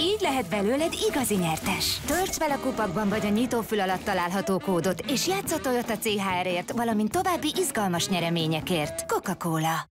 Így lehet belőled igazi nyertes. Tölts fel a kupakban vagy a nyitófül alatt található kódot, és játsz a Toyota CHR-ért, valamint további izgalmas nyereményekért. Coca-Cola.